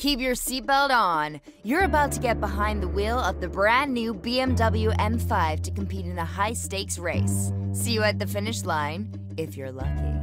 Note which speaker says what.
Speaker 1: Keep your seatbelt on. You're about to get behind the wheel of the brand new BMW M5 to compete in a high stakes race. See you at the finish line, if you're lucky.